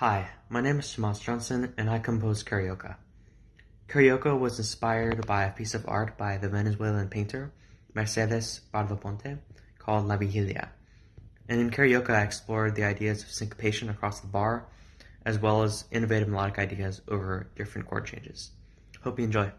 Hi, my name is Tomás Jonsson and I compose Carioca. Carioca was inspired by a piece of art by the Venezuelan painter Mercedes Pardo Ponté called La Vigilia. And in Carioca I explored the ideas of syncopation across the bar, as well as innovative melodic ideas over different chord changes. Hope you enjoy.